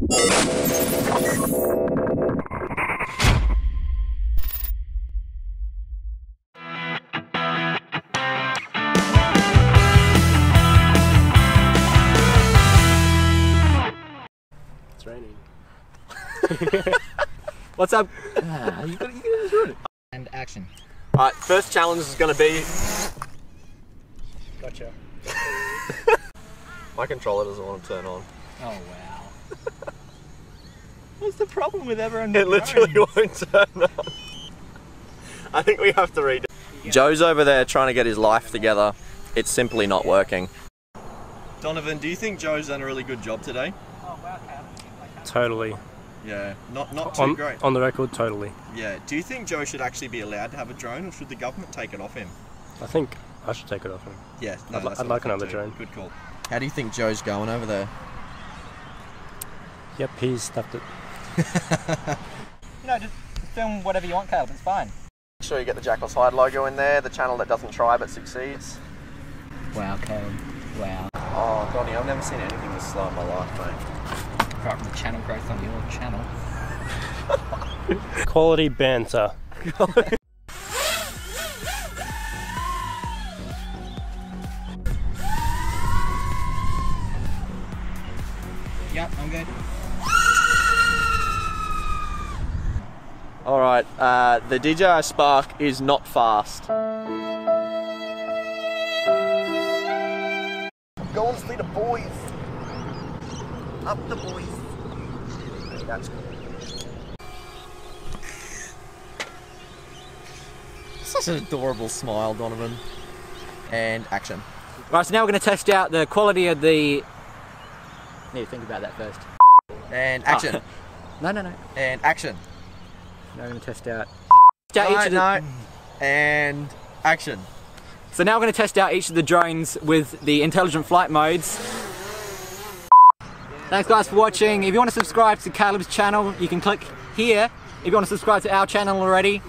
It's raining. What's up? And action. Alright, first challenge is gonna be. Gotcha. My controller doesn't want to turn on. Oh wow. What's the problem with everyone? It literally won't turn on. I think we have to redo. Joe's over there trying to get his life together. It's simply not working. Donovan, do you think Joe's done a really good job today? Totally. Yeah, not not too On, great. on the record, totally. Yeah. Do you think Joe should actually be allowed to have a drone, or should the government take it off him? I think I should take it off him. Yeah, I'd li- I'd like another drone. Good call. How do you think Joe's going over there? Yep, he's stuffed it. You know, just film whatever you want, Caleb. It's fine. Make sure you get the Jackal's Hide logo in there, the channel that doesn't try but succeeds. Wow, Caleb. Wow. Oh, Donny, I've never seen anything this slow in my life, mate. Apart from the channel growth on your channel. Quality banter. Yep, I'm good. All right, uh, the DJI Spark is not fast. Go and see the boys. Up the boys. That's cool. Such an adorable smile, Donovan. And action. Right, so now we're going to test out the quality of the. Need to think about that first. And action. No, no, no. And action. Now we're going to test out. Test out each No, of the- no. And action. So now we're going to test out each of the drones with the intelligent flight modes. Thanks guys for watching. If you want to subscribe to Caleb's channel, you can click here. If you want to subscribe to our channel already,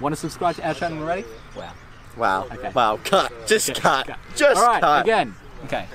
want to subscribe to our channel already? Wow. Wow. Okay. Wow. Cut. Just cut. Just All right, cut. again. Okay.